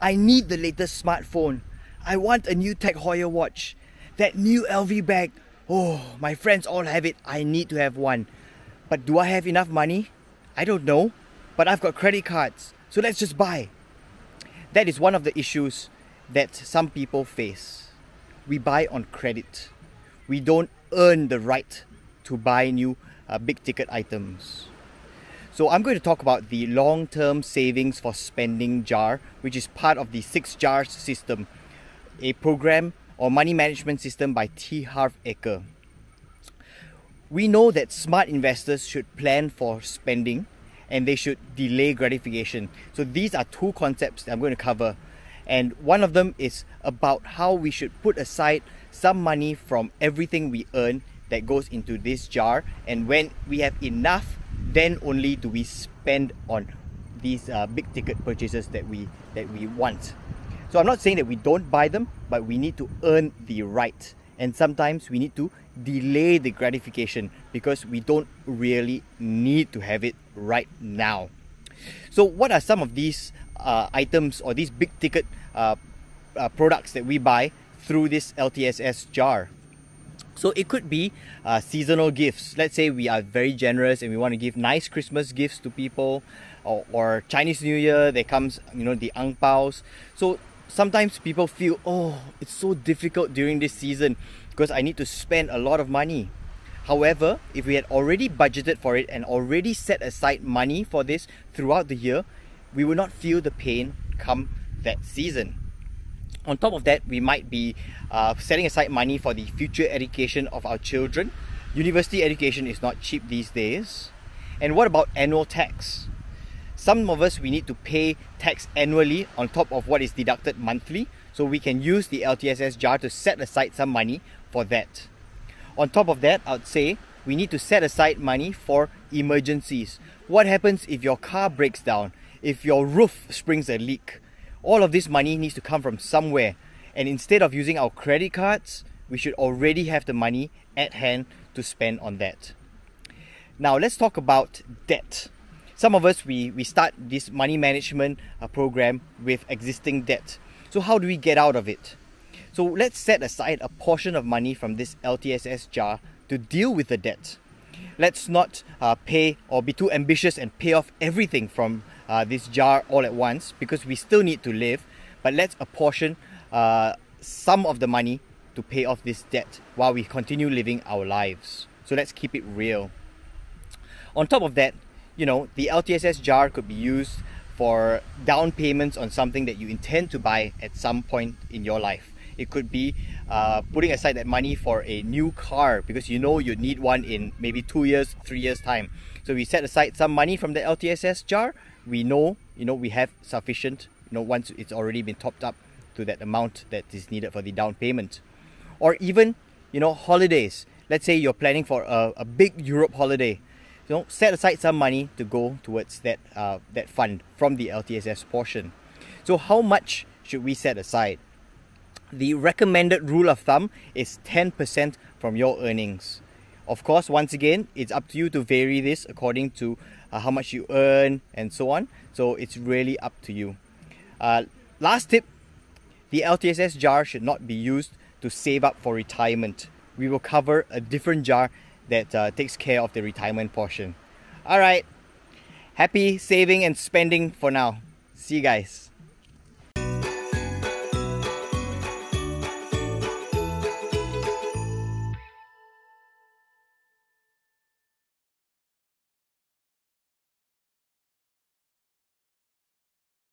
I need the latest smartphone. I want a new Tag Heuer watch. That new LV bag. Oh, my friends all have it. I need to have one. But do I have enough money? I don't know. But I've got credit cards. So let's just buy. That is one of the issues that some people face. We buy on credit. We don't earn the right to buy new uh, big ticket items. So I'm going to talk about the long-term savings for spending jar, which is part of the six jars system, a program or money management system by T. Harv Eker. We know that smart investors should plan for spending and they should delay gratification. So these are two concepts that I'm going to cover. And one of them is about how we should put aside some money from everything we earn that goes into this jar. And when we have enough, then only do we spend on these uh, big ticket purchases that we that we want. So I'm not saying that we don't buy them, but we need to earn the right. And sometimes we need to delay the gratification because we don't really need to have it right now. So what are some of these uh, items or these big ticket uh, uh, products that we buy through this LTSS jar? So it could be uh, seasonal gifts. Let's say we are very generous and we want to give nice Christmas gifts to people, or, or Chinese New Year. There comes you know the ang paos. So sometimes people feel oh it's so difficult during this season because I need to spend a lot of money. However, if we had already budgeted for it and already set aside money for this throughout the year, we will not feel the pain come that season. On top of that, we might be uh, setting aside money for the future education of our children. University education is not cheap these days. And what about annual tax? Some of us, we need to pay tax annually on top of what is deducted monthly. So we can use the LTSS jar to set aside some money for that. On top of that, I would say we need to set aside money for emergencies. What happens if your car breaks down? If your roof springs a leak? All of this money needs to come from somewhere. And instead of using our credit cards, we should already have the money at hand to spend on that. Now, let's talk about debt. Some of us, we, we start this money management uh, program with existing debt. So, how do we get out of it? So, let's set aside a portion of money from this LTSS jar to deal with the debt. Let's not uh, pay or be too ambitious and pay off everything from uh, this jar all at once because we still need to live, but let's apportion uh, some of the money to pay off this debt while we continue living our lives. So let's keep it real. On top of that, you know, the LTSS jar could be used for down payments on something that you intend to buy at some point in your life. It could be uh, putting aside that money for a new car because you know you need one in maybe two years, three years time. So we set aside some money from the LTSS jar. We know you know we have sufficient you know once it's already been topped up to that amount that is needed for the down payment. Or even you know holidays. Let's say you're planning for a, a big europe holiday. You know set aside some money to go towards that uh, that fund from the ltss portion. So how much should we set aside the recommended rule of thumb is 10% from your earnings of course once again it's up to you to vary this according to uh, how much you earn, and so on. So it's really up to you. Uh, last tip the LTSS jar should not be used to save up for retirement. We will cover a different jar that uh, takes care of the retirement portion. Alright, happy saving and spending for now. See you guys.